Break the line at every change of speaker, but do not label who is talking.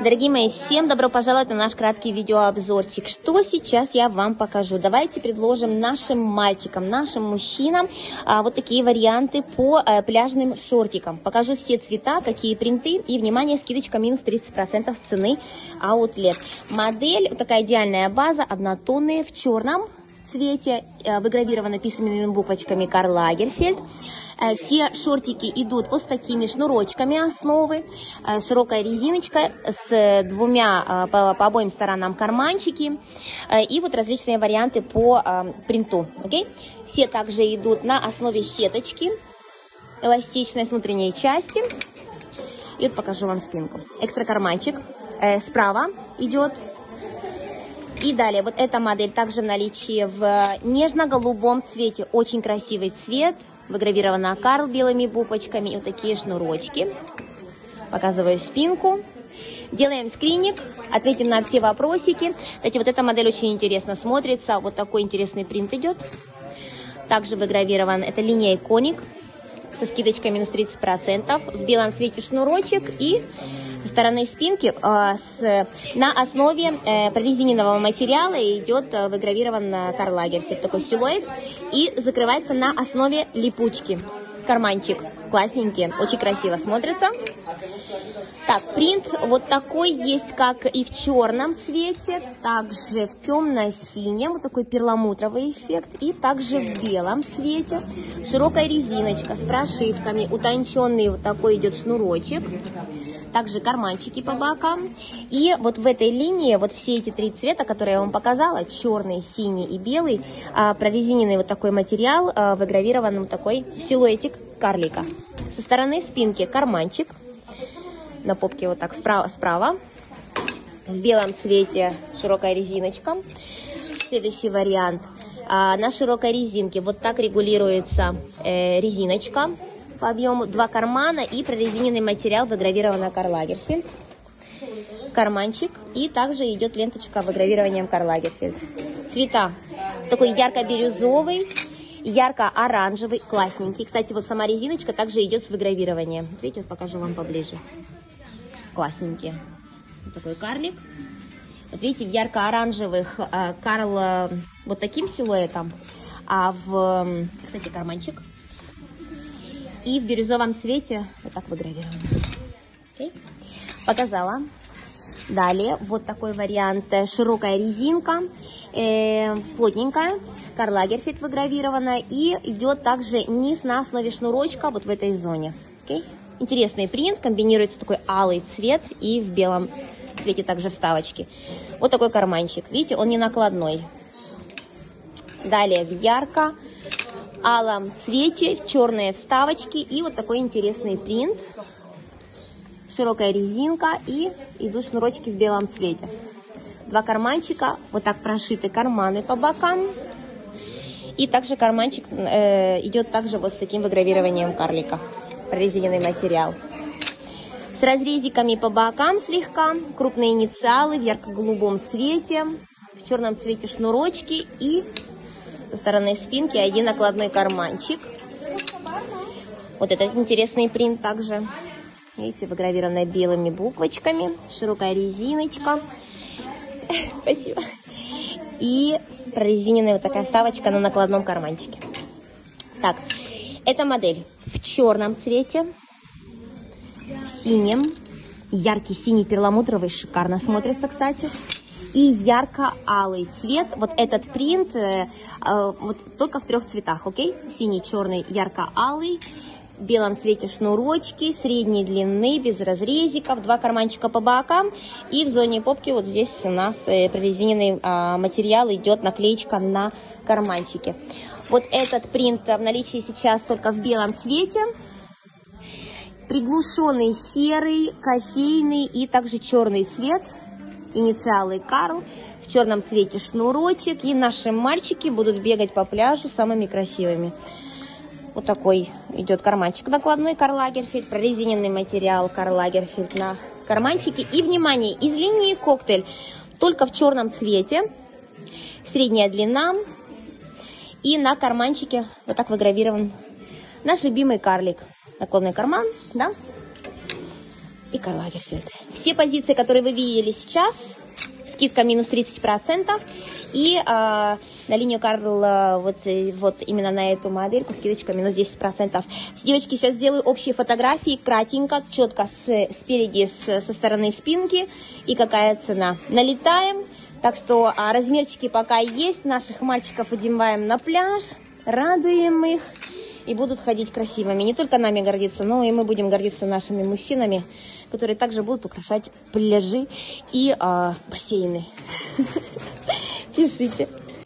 Дорогие мои, всем добро пожаловать на наш краткий видеообзорчик. Что сейчас я вам покажу? Давайте предложим нашим мальчикам, нашим мужчинам а, вот такие варианты по а, пляжным шортикам. Покажу все цвета, какие принты и, внимание, скидочка минус 30% с цены Outlet. Модель, такая идеальная база, однотонная в черном цвете, а, выгравирована письменными буквочками Карл Лагерфельд. Э, все шортики идут вот с такими шнурочками основы, э, широкая резиночка с двумя э, по, по обоим сторонам карманчики и вот различные варианты по принту. Okay? Все также идут на основе сеточки, эластичной с внутренней части. И вот покажу вам спинку. Экстра карманчик. Справа идет и далее, вот эта модель также в наличии в нежно-голубом цвете. Очень красивый цвет. Выгравирована Карл белыми буквочками и вот такие шнурочки. Показываю спинку. Делаем скринник, ответим на все вопросики. Кстати, вот эта модель очень интересно смотрится. Вот такой интересный принт идет. Также выгравирован, это линия иконик со скидочкой минус 30%. В белом цвете шнурочек и со стороны спинки э, с, на основе э, прорезиненного материала идет э, выгравирован Карл Лагерфельд такой силуэт и закрывается на основе липучки. Карманчик классненький, очень красиво смотрится. Так, принт вот такой есть, как и в черном цвете, также в темно-синем, вот такой перламутровый эффект, и также в белом цвете. Широкая резиночка с прошивками, утонченный вот такой идет шнурочек также карманчики по бокам. И вот в этой линии вот все эти три цвета, которые я вам показала, черный, синий и белый, а, прорезиненный вот такой материал, а, выгравирован вот такой силуэтик карлика. Со стороны спинки карманчик, на попке вот так справа, справа. В белом цвете широкая резиночка. Следующий вариант. А, на широкой резинке вот так регулируется э, резиночка по объему два кармана и прорезиненный материал выгравировано Карл Лагерфельд. Карманчик и также идет ленточка выгравированием Карл Лагерфельд. Цвета такой ярко-бирюзовый, ярко-оранжевый, классненький. Кстати, вот сама резиночка также идет с выгравированием. Видите, вот покажу вам поближе. Классненький. Вот такой карлик. Вот видите, в ярко-оранжевых э, Карл э, вот таким силуэтом, а в, кстати, карманчик и в бирюзовом цвете вот так выгравировано. Okay. Показала. Далее вот такой вариант. Широкая резинка, э, плотненькая. Карл Лагерфельд выгравирована. И идет также низ на основе шнурочка вот в этой зоне. Okay. Интересный принт, комбинируется такой алый цвет и в белом цвете также вставочки. Вот такой карманчик. Видите, он не накладной. Далее в ярко алом цвете, черные вставочки и вот такой интересный принт. Широкая резинка и идут шнурочки в белом цвете. Два карманчика, вот так прошиты карманы по бокам. И также карманчик э, идет также вот с таким выгравированием карлика. Прорезиненный материал. С разрезиками по бокам слегка. Крупные инициалы в ярко-голубом цвете. В черном цвете шнурочки и стороны спинки один накладной карманчик. Вот этот интересный принт также. Видите, выгравированная белыми буквочками. Широкая резиночка. Спасибо. И прорезиненная вот такая вставочка на накладном карманчике. Так, эта модель в черном цвете, в синем, яркий синий перламутровый, шикарно смотрится, кстати и ярко-алый цвет. Вот этот принт э, э, вот только в трех цветах, окей? Синий, черный, ярко-алый. В белом цвете шнурочки, средней длины, без разрезиков, два карманчика по бокам. И в зоне попки вот здесь у нас э, прорезиненный э, материал идет, наклеечка на карманчике. Вот этот принт в наличии сейчас только в белом цвете приглушенный серый, кофейный и также черный цвет инициалы Карл, в черном цвете шнурочек, и наши мальчики будут бегать по пляжу самыми красивыми. Вот такой идет карманчик накладной Карл Лагерфельд, прорезиненный материал Карл Лагерфельд на карманчике. И, внимание, из линии коктейль только в черном цвете, средняя длина, и на карманчике вот так выгравирован наш любимый карлик. Наклонный карман, да, и Карл Лагерфельд. Все позиции, которые вы видели сейчас, скидка минус 30%. И а, на линию Карл вот, вот именно на эту модельку скидочка минус 10%. Девочки, сейчас сделаю общие фотографии, кратенько, четко с, спереди, с, со стороны спинки и какая цена. Налетаем. Так что а, размерчики пока есть. Наших мальчиков одеваем на пляж, радуем их и будут ходить красивыми. Не только нами гордиться, но и мы будем гордиться нашими мужчинами, которые также будут украшать пляжи и а, бассейны. Пишите.